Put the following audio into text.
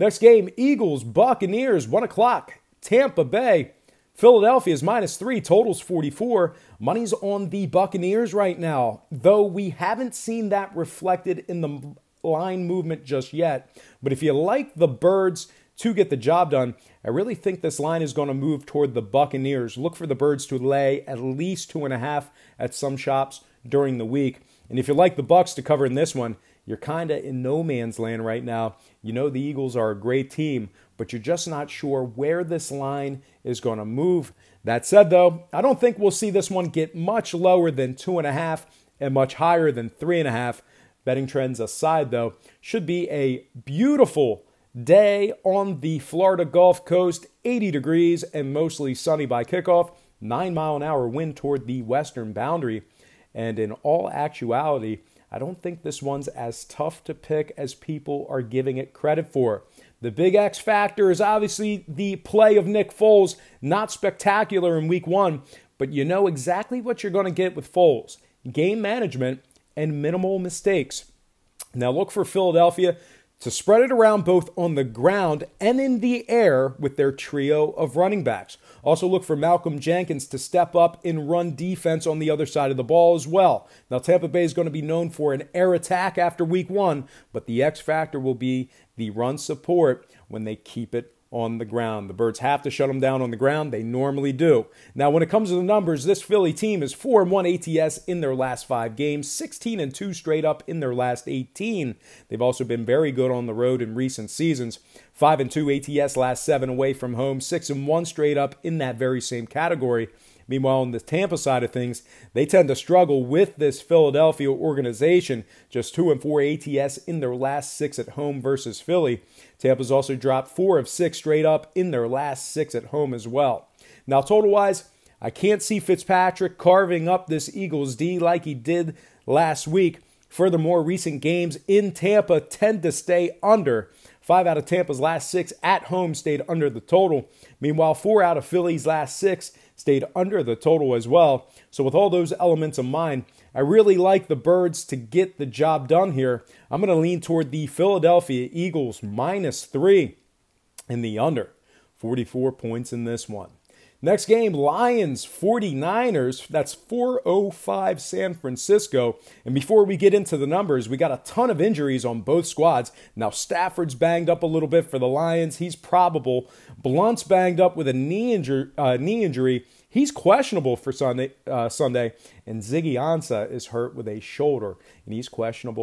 Next game, Eagles, Buccaneers, 1 o'clock. Tampa Bay, Philadelphia is minus three, totals 44. Money's on the Buccaneers right now, though we haven't seen that reflected in the line movement just yet. But if you like the Birds to get the job done, I really think this line is going to move toward the Buccaneers. Look for the Birds to lay at least two and a half at some shops during the week. And if you like the Bucs to cover in this one, you're kind of in no man's land right now. You know the Eagles are a great team, but you're just not sure where this line is going to move. That said, though, I don't think we'll see this one get much lower than two and a half and much higher than three and a half. Betting trends aside, though, should be a beautiful day on the Florida Gulf Coast, 80 degrees and mostly sunny by kickoff, 9 mile an hour wind toward the western boundary. And in all actuality, I don't think this one's as tough to pick as people are giving it credit for. The big X factor is obviously the play of Nick Foles. Not spectacular in week one, but you know exactly what you're going to get with Foles game management and minimal mistakes. Now, look for Philadelphia to spread it around both on the ground and in the air with their trio of running backs. Also, look for Malcolm Jenkins to step up in run defense on the other side of the ball as well. Now, Tampa Bay is going to be known for an air attack after week one, but the X factor will be the run support when they keep it on the ground. The Birds have to shut them down on the ground. They normally do. Now, when it comes to the numbers, this Philly team is 4 and 1 ATS in their last five games, 16 and 2 straight up in their last 18. They've also been very good on the road in recent seasons. 5 and 2 ATS last seven away from home, 6 and 1 straight up in that very same category. Meanwhile, on the Tampa side of things, they tend to struggle with this Philadelphia organization. Just 2 and 4 ATS in their last six at home versus Philly. Tampa's also dropped four of six straight up in their last six at home as well. Now, total wise, I can't see Fitzpatrick carving up this Eagles D like he did last week. Furthermore, recent games in Tampa tend to stay under. Five out of Tampa's last six at home stayed under the total. Meanwhile, four out of Philly's last six stayed under the total as well. So, with all those elements in mind, I really like the Birds to get the job done here. I'm going to lean toward the Philadelphia Eagles minus three in the under. 44 points in this one. Next game, Lions 49ers. That's 405 San Francisco. And before we get into the numbers, we got a ton of injuries on both squads. Now, Stafford's banged up a little bit for the Lions. He's probable. Blount's banged up with a knee, injury. uh, knee injury. He's questionable for Sunday, uh, Sunday. And Ziggy Ansah is hurt with a shoulder, and he's questionable.